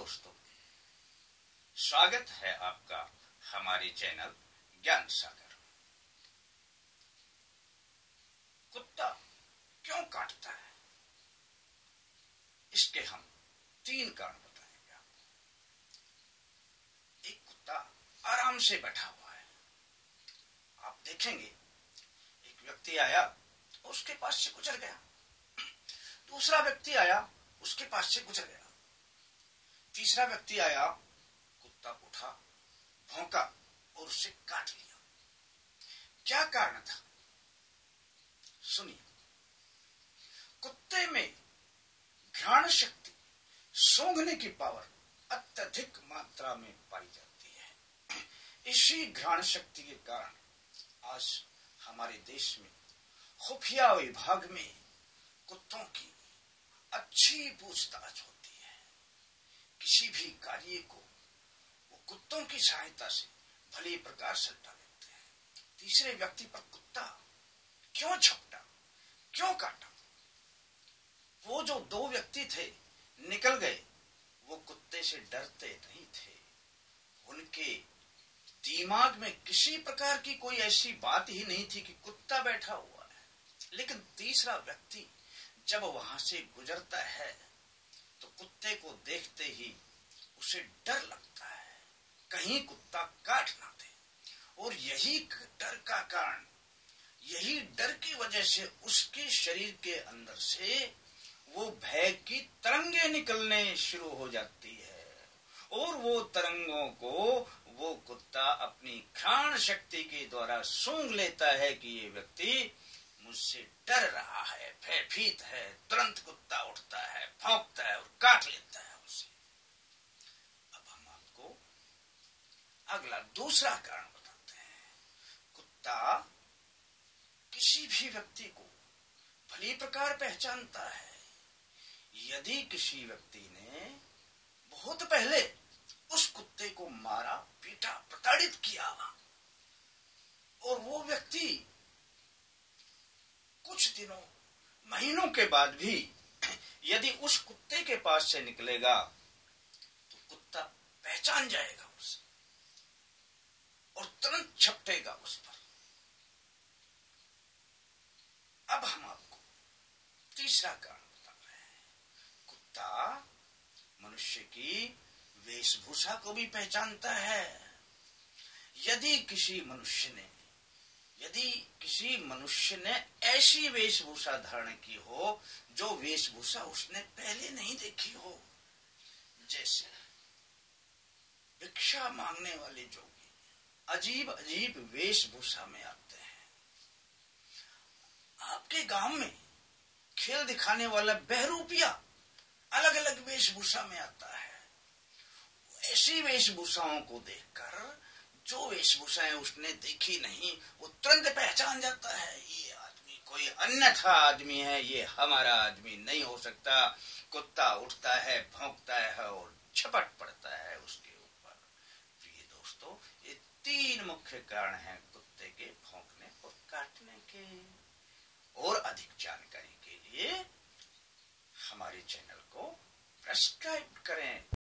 दोस्तों, स्वागत है आपका हमारे चैनल ज्ञान सागर। कुत्ता क्यों काटता है? इसके हम तीन कारण बताएँगे आपको। एक कुत्ता आराम से बैठा हुआ है। आप देखेंगे, एक व्यक्ति आया, उसके पास से गुजर गया। दूसरा व्यक्ति आया, उसके पास से गुजर गया। तीसरा व्यक्ति आया, कुत्ता उठा, भौंका और उसे काट लिया। क्या कारण था? सुनिए। कुत्ते में घ्राण शक्ति सूंघने की पावर अत्यधिक मात्रा में पाई जाती है। इसी घ्राण शक्ति के कारण आज हमारे देश में, खुफिया विभाग में कुत्तों की अच्छी पूछताछ होती किसी भी कार्य को, वो कुत्तों की सहायता से भले प्रकार से हटा देते हैं। तीसरे व्यक्ति पर कुत्ता क्यों छपटा? क्यों काटा? वो जो दो व्यक्ति थे, निकल गए, वो कुत्ते से डरते नहीं थे। उनके दिमाग में किसी प्रकार की कोई ऐसी बात ही नहीं थी कि कुत्ता बैठा हुआ है। लेकिन तीसरा व्यक्ति जब वहाँ से गुजरता है तो कुत्ते को देखते ही उसे डर लगता है। कहीं कुत्ता काट ना दे। और यही डर का कारण, यही डर की वजह से उसके शरीर के अंदर से वो भय की तरंगे निकलने शुरू हो जाती है। और वो तरंगों को वो कुत्ता अपनी घ्राण शक्ति के द्वारा सूंघ लेता है कि ये व्यक्ति मुझसे डर रहा है, भयभीत है, तुरंत कुत्ता उठता है, भौंकता है और काट लेता है उसे। अब हम आपको अगला दूसरा कारण बताते हैं। कुत्ता किसी भी व्यक्ति को भली प्रकार पहचानता है। यदि किसी व्यक्ति ने बहुत पहले उस कुत्ते को मारा, पीटा, प्रताड़ित किया, और वो व्यक्ति दिनों महीनों के बाद भी यदि उस कुत्ते के पास से निकलेगा तो कुत्ता पहचान जाएगा उसे और तुरंत छपटेगा उस पर। अब हम आपको तीसरा कारण बता रहे हैं। कुत्ता मनुष्य की वेशभूषा को भी पहचानता है। यदि किसी मनुष्य ने यदि किसी मनुष्य ने ऐसी वेशभूषा धारण की हो, जो वेशभूषा उसने पहले नहीं देखी हो, जैसे भिक्षा मांगने वाले जोगी अजीब अजीब वेशभूषा में आते हैं। आपके गाँव में खेल दिखाने वाला बहरूपिया अलग अलग वेशभूषा में आता है। ऐसी वेशभूषाओं को देखकर जो वेशभूषाएँ उसने देखी नहीं, वो तुरंत पहचान जाता है, ये आदमी कोई अन्यथा आदमी है, ये हमारा आदमी नहीं हो सकता। कुत्ता उठता है, भौंकता है और छपट पड़ता है उसके ऊपर। प्रिय दोस्तों, ये तीन मुख्य कारण हैं कुत्ते के भौंकने और काटने के। और अधिक जानकारी के लिए हमारे चैनल को सब्सक्राइब करें।